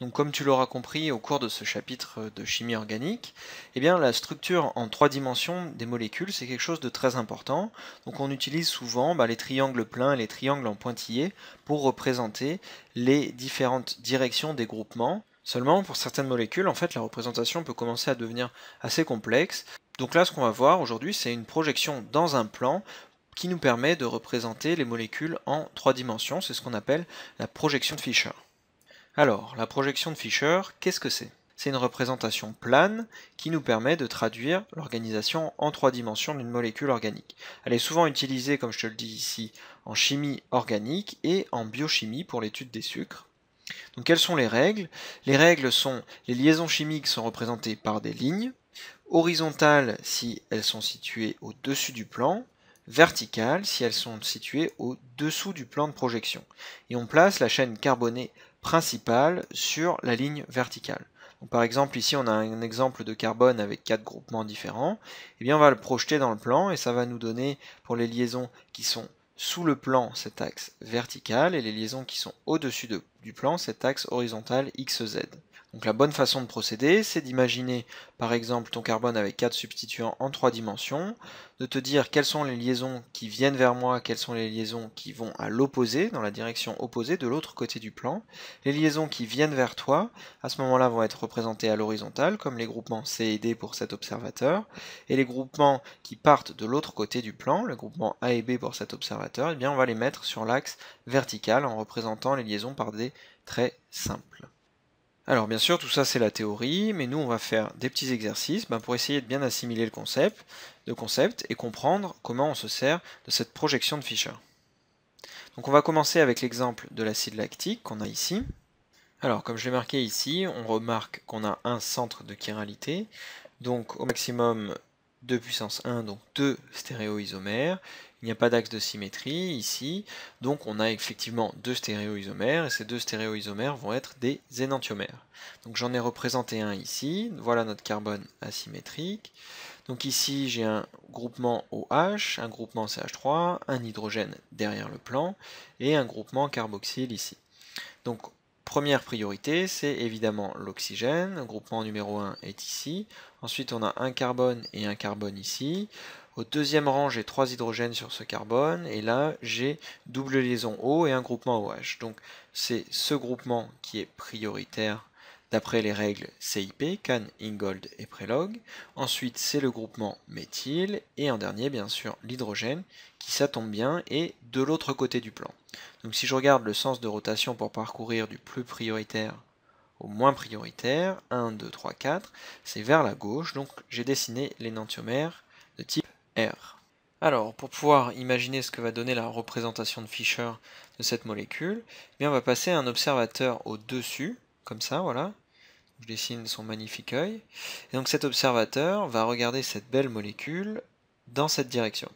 Donc comme tu l'auras compris au cours de ce chapitre de chimie organique, eh bien la structure en trois dimensions des molécules c'est quelque chose de très important. Donc on utilise souvent bah, les triangles pleins et les triangles en pointillés pour représenter les différentes directions des groupements. Seulement pour certaines molécules en fait la représentation peut commencer à devenir assez complexe. Donc là ce qu'on va voir aujourd'hui c'est une projection dans un plan qui nous permet de représenter les molécules en trois dimensions, c'est ce qu'on appelle la projection de Fischer. Alors, la projection de Fischer, qu'est-ce que c'est? C'est une représentation plane qui nous permet de traduire l'organisation en trois dimensions d'une molécule organique. Elle est souvent utilisée, comme je te le dis ici, en chimie organique et en biochimie pour l'étude des sucres. Donc quelles sont les règles? Les règles sont les liaisons chimiques sont représentées par des lignes, horizontales si elles sont situées au-dessus du plan, verticales si elles sont situées au-dessous du plan de projection. Et on place la chaîne carbonée principale sur la ligne verticale. par exemple, ici on a un exemple de carbone avec quatre groupements différents. Eh bien, on va le projeter dans le plan et ça va nous donner pour les liaisons qui sont sous le plan cet axe vertical et les liaisons qui sont au-dessus du plan cet axe horizontal XZ. Donc la bonne façon de procéder, c'est d'imaginer par exemple ton carbone avec 4 substituants en 3 dimensions, de te dire quelles sont les liaisons qui viennent vers moi, quelles sont les liaisons qui vont à l'opposé, dans la direction opposée de l'autre côté du plan. Les liaisons qui viennent vers toi, à ce moment-là, vont être représentées à l'horizontale, comme les groupements C et D pour cet observateur, et les groupements qui partent de l'autre côté du plan, le groupement A et B pour cet observateur, eh bien on va les mettre sur l'axe vertical en représentant les liaisons par des traits simples. Alors bien sûr, tout ça c'est la théorie, mais nous on va faire des petits exercices ben, pour essayer de bien assimiler le concept, de concept et comprendre comment on se sert de cette projection de Fischer. Donc on va commencer avec l'exemple de l'acide lactique qu'on a ici. Alors comme je l'ai marqué ici, on remarque qu'on a un centre de chiralité, donc au maximum 2 puissance 1, donc 2 stéréoisomères, il n'y a pas d'axe de symétrie ici, donc on a effectivement deux stéréoisomères, et ces deux stéréoisomères vont être des énantiomères. Donc j'en ai représenté un ici, voilà notre carbone asymétrique. Donc ici j'ai un groupement OH, un groupement CH3, un hydrogène derrière le plan, et un groupement carboxyle ici. Donc première priorité, c'est évidemment l'oxygène, le groupement numéro 1 est ici. Ensuite on a un carbone et un carbone ici. Au deuxième rang, j'ai trois hydrogènes sur ce carbone, et là, j'ai double liaison O et un groupement OH. Donc, c'est ce groupement qui est prioritaire d'après les règles CIP, Can, Ingold et Prelog. Ensuite, c'est le groupement méthyle, et en dernier, bien sûr, l'hydrogène, qui, ça tombe bien, est de l'autre côté du plan. Donc, si je regarde le sens de rotation pour parcourir du plus prioritaire au moins prioritaire, 1, 2, 3, 4, c'est vers la gauche, donc j'ai dessiné l'énantiomère de type R. Alors, pour pouvoir imaginer ce que va donner la représentation de Fischer de cette molécule, eh bien on va passer un observateur au-dessus, comme ça, voilà. Je dessine son magnifique œil. Et donc cet observateur va regarder cette belle molécule dans cette direction.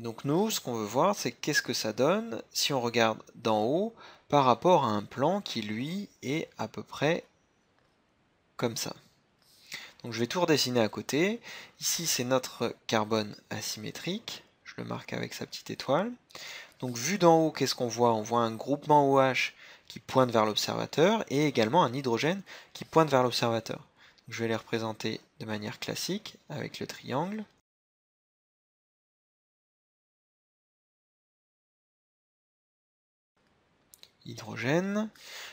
Donc nous, ce qu'on veut voir, c'est qu'est-ce que ça donne si on regarde d'en haut par rapport à un plan qui, lui, est à peu près comme ça. Donc je vais tout redessiner à côté. Ici c'est notre carbone asymétrique. Je le marque avec sa petite étoile. Donc vu d'en haut, qu'est-ce qu'on voit? On voit un groupement OH qui pointe vers l'observateur et également un hydrogène qui pointe vers l'observateur. Je vais les représenter de manière classique avec le triangle. Hydrogène.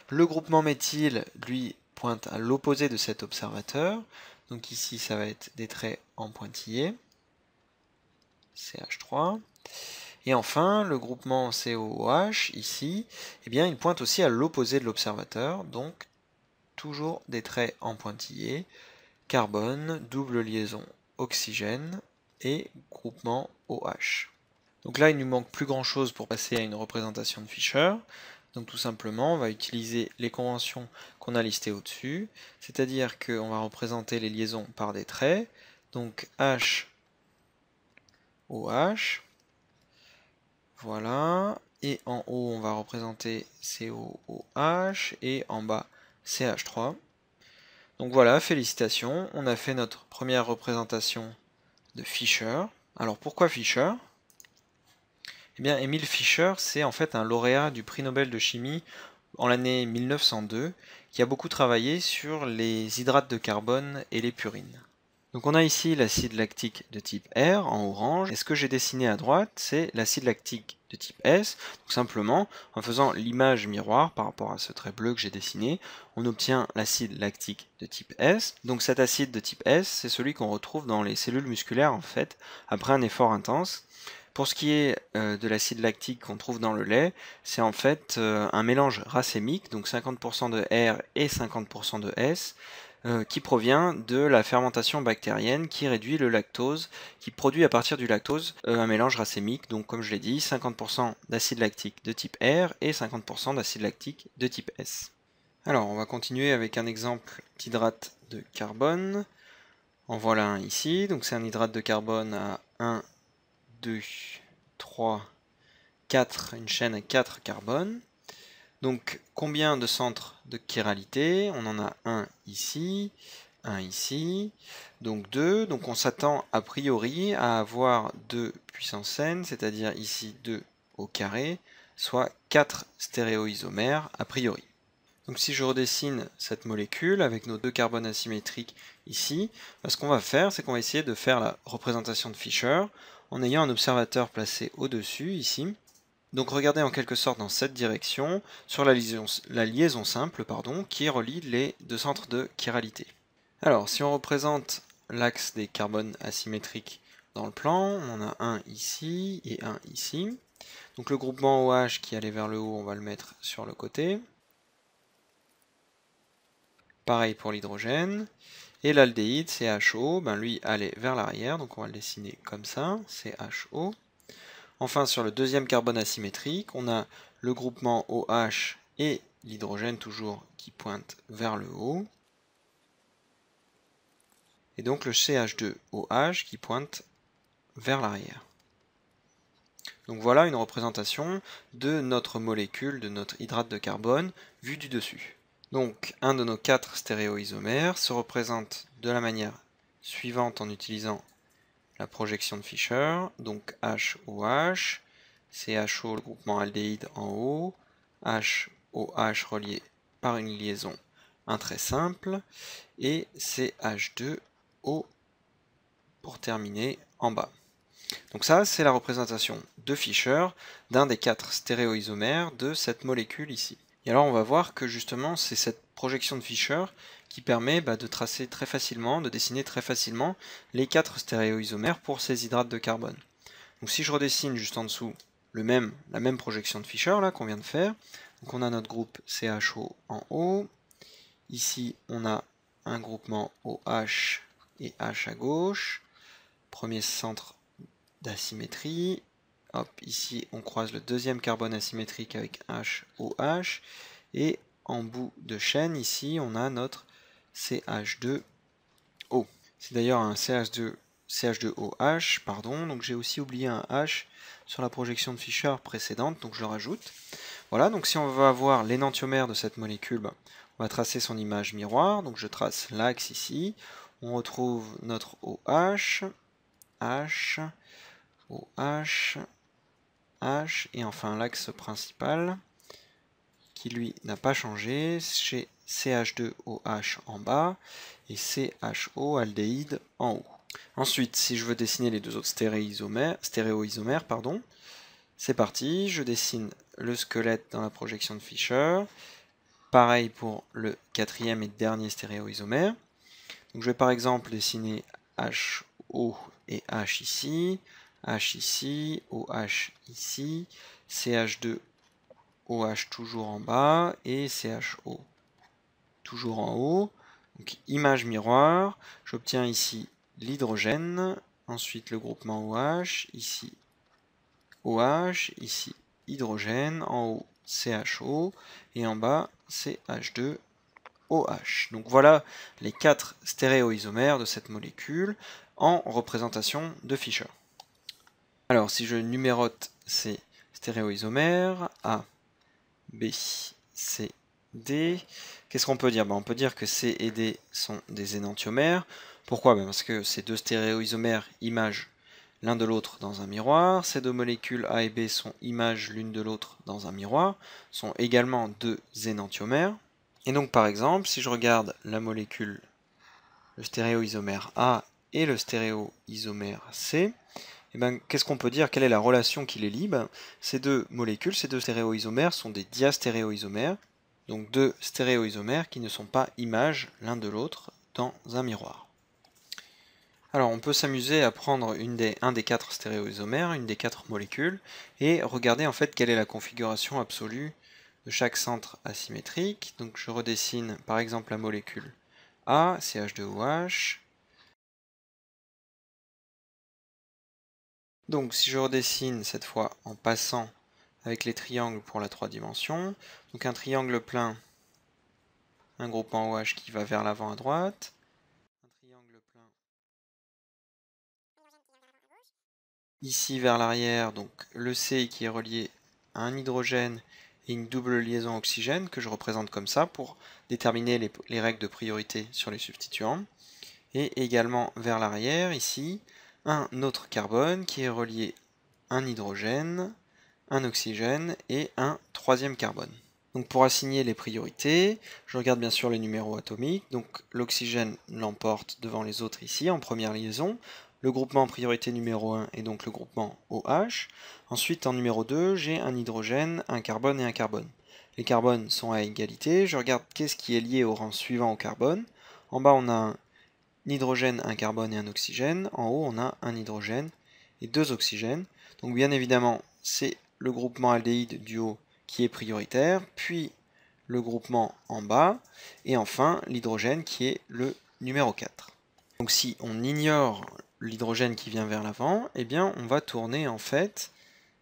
Le groupement méthyle, lui, pointe à l'opposé de cet observateur. Donc ici, ça va être des traits en pointillé. CH3. Et enfin, le groupement COOH, ici, eh bien, il pointe aussi à l'opposé de l'observateur, donc toujours des traits en pointillé, carbone, double liaison oxygène et groupement OH. Donc là, il ne nous manque plus grand chose pour passer à une représentation de Fischer. Donc tout simplement, on va utiliser les conventions qu'on a listées au-dessus, c'est-à-dire qu'on va représenter les liaisons par des traits, donc H, OH, voilà, et en haut on va représenter COOH, et en bas CH3. Donc voilà, félicitations, on a fait notre première représentation de Fischer. Alors pourquoi Fischer? Eh Emile Fischer, c'est en fait un lauréat du prix Nobel de chimie en l'année 1902 qui a beaucoup travaillé sur les hydrates de carbone et les purines. Donc on a ici l'acide lactique de type R en orange, et ce que j'ai dessiné à droite, c'est l'acide lactique de type S. Simplement, en faisant l'image miroir par rapport à ce trait bleu que j'ai dessiné, on obtient l'acide lactique de type S. Donc cet acide de type S, c'est celui qu'on retrouve dans les cellules musculaires en fait, après un effort intense. Pour ce qui est euh, de l'acide lactique qu'on trouve dans le lait, c'est en fait euh, un mélange racémique, donc 50% de R et 50% de S, euh, qui provient de la fermentation bactérienne qui réduit le lactose, qui produit à partir du lactose un mélange racémique, donc comme je l'ai dit, 50% d'acide lactique de type R et 50% d'acide lactique de type S. Alors on va continuer avec un exemple d'hydrate de carbone. En voilà un ici, donc c'est un hydrate de carbone à 1 2, 3, 4, une chaîne à 4 carbones. Donc combien de centres de chiralité On en a un ici, un ici, donc 2. Donc on s'attend a priori à avoir 2 puissance n, c'est-à-dire ici 2 au carré, soit 4 stéréoisomères a priori. Donc si je redessine cette molécule avec nos deux carbones asymétriques ici, bah, ce qu'on va faire, c'est qu'on va essayer de faire la représentation de Fischer en ayant un observateur placé au-dessus, ici. Donc regardez en quelque sorte dans cette direction, sur la liaison, simple pardon, qui relie les deux centres de chiralité. Alors, si on représente l'axe des carbones asymétriques dans le plan, on a un ici et un ici. Donc le groupement OH qui allait vers le haut, on va le mettre sur le côté. Pareil pour l'hydrogène. Et l'aldéhyde, CHO, ben lui allait vers l'arrière, donc on va le dessiner comme ça, CHO. Enfin, sur le deuxième carbone asymétrique, on a le groupement OH et l'hydrogène toujours qui pointe vers le haut. Et donc le CH2OH qui pointe vers l'arrière. Donc voilà une représentation de notre molécule, de notre hydrate de carbone, vue du dessus. Donc un de nos quatre stéréoisomères se représente de la manière suivante en utilisant la projection de Fischer, donc HOH, CHO le groupement aldéhyde en haut, HOH relié par une liaison un très simple, et CH2O pour terminer en bas. Donc ça, c'est la représentation de Fischer d'un des quatre stéréoisomères de cette molécule ici. Et alors on va voir que justement c'est cette projection de Fischer qui permet bah, de tracer très facilement, de dessiner très facilement les quatre stéréoisomères pour ces hydrates de carbone. Donc si je redessine juste en dessous le même, la même projection de Fischer qu'on vient de faire, donc on a notre groupe CHO en haut, ici on a un groupement OH et H à gauche, premier centre d'asymétrie, Hop, ici on croise le deuxième carbone asymétrique avec HOH. Et en bout de chaîne, ici, on a notre CH2O. C'est d'ailleurs un CH2, CH2OH, pardon. Donc j'ai aussi oublié un H sur la projection de Fischer précédente, donc je le rajoute. Voilà, donc si on veut avoir l'énantiomère de cette molécule, on va tracer son image miroir. Donc je trace l'axe ici. On retrouve notre OH, H, OH, Et enfin l'axe principal, qui lui n'a pas changé, chez CH2OH en bas, et CHO aldéhyde en haut. Ensuite, si je veux dessiner les deux autres stéréoisomères, stéréoisomères c'est parti, je dessine le squelette dans la projection de Fischer. Pareil pour le quatrième et dernier stéréoisomère. Donc je vais par exemple dessiner HO et H ici, H ici, OH ici, CH2, OH toujours en bas et CHO toujours en haut. Donc image miroir, j'obtiens ici l'hydrogène, ensuite le groupement OH, ici OH, ici hydrogène, en haut CHO et en bas CH2OH. Donc voilà les quatre stéréoisomères de cette molécule en représentation de Fischer. Alors, si je numérote ces stéréoisomères, A, B, C, D, qu'est-ce qu'on peut dire? Ben, On peut dire que C et D sont des énantiomères. Pourquoi? Ben, Parce que ces deux stéréoisomères image l'un de l'autre dans un miroir. Ces deux molécules A et B sont images l'une de l'autre dans un miroir, sont également deux énantiomères. Et donc par exemple, si je regarde la molécule, le stéréoisomère A et le stéréoisomère C, eh ben, qu'est-ce qu'on peut dire? Quelle est la relation qui les lie Ces deux molécules, ces deux stéréoisomères sont des diastéréoisomères, donc deux stéréoisomères qui ne sont pas images l'un de l'autre dans un miroir. Alors on peut s'amuser à prendre un des quatre stéréoisomères, une des quatre molécules, et regarder en fait quelle est la configuration absolue de chaque centre asymétrique. Donc je redessine par exemple la molécule A, CH2OH. Donc si je redessine cette fois en passant avec les triangles pour la 3 dimensions, donc un triangle plein, un groupement OH qui va vers l'avant à droite, un triangle plein ici vers l'arrière, donc le C qui est relié à un hydrogène et une double liaison oxygène que je représente comme ça pour déterminer les, règles de priorité sur les substituants. Et également vers l'arrière, ici, un autre carbone qui est relié un hydrogène, un oxygène et un troisième carbone. Donc pour assigner les priorités, je regarde bien sûr les numéros atomiques. Donc l'oxygène l'emporte devant les autres ici en première liaison. Le groupement priorité numéro 1 est donc le groupement OH. Ensuite, en numéro 2, j'ai un hydrogène, un carbone et un carbone. Les carbones sont à égalité. Je regarde qu'est-ce qui est lié au rang suivant au carbone. En bas, on a un hydrogène, un carbone et un oxygène. En haut, on a un hydrogène et deux oxygènes. Donc bien évidemment, c'est le groupement aldéhyde du haut qui est prioritaire, puis le groupement en bas, et enfin l'hydrogène qui est le numéro 4. Donc si on ignore l'hydrogène qui vient vers l'avant, eh bien on va tourner en fait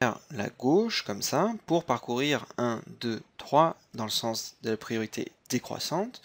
vers la gauche comme ça pour parcourir 1, 2, 3 dans le sens de la priorité décroissante.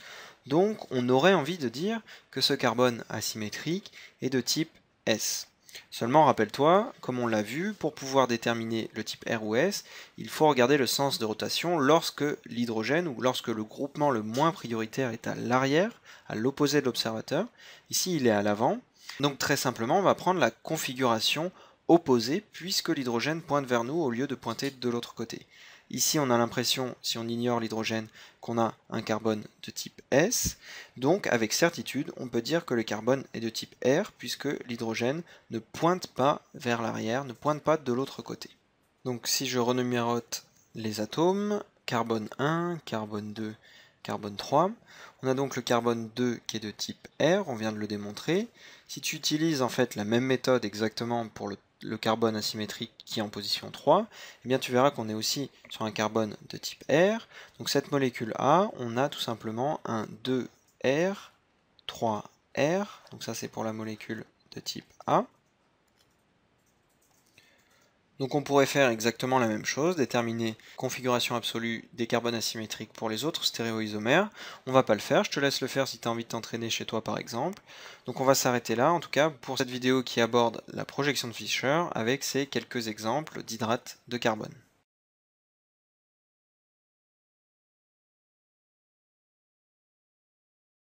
Donc on aurait envie de dire que ce carbone asymétrique est de type S. Seulement rappelle-toi, comme on l'a vu, pour pouvoir déterminer le type R ou S, il faut regarder le sens de rotation lorsque l'hydrogène ou lorsque le groupement le moins prioritaire est à l'arrière, à l'opposé de l'observateur. Ici il est à l'avant, donc très simplement, on va prendre la configuration opposée puisque l'hydrogène pointe vers nous au lieu de pointer de l'autre côté. Ici, on a l'impression, si on ignore l'hydrogène, qu'on a un carbone de type S. Donc, avec certitude, on peut dire que le carbone est de type R, puisque l'hydrogène ne pointe pas vers l'arrière, ne pointe pas de l'autre côté. Donc, si je renumérote les atomes, carbone 1, carbone 2, carbone 3. On a donc le carbone 2 qui est de type R, on vient de le démontrer. Si tu utilises en fait la même méthode exactement pour le, carbone asymétrique qui est en position 3, eh bien tu verras qu'on est aussi sur un carbone de type R. Donc cette molécule A, on a tout simplement un 2R, 3R, donc ça c'est pour la molécule de type A. Donc on pourrait faire exactement la même chose, déterminer configuration absolue des carbones asymétriques pour les autres stéréoisomères. On va pas le faire, je te laisse le faire si tu as envie de t'entraîner chez toi par exemple. Donc on va s'arrêter là, en tout cas pour cette vidéo qui aborde la projection de Fischer avec ces quelques exemples d'hydrates de carbone.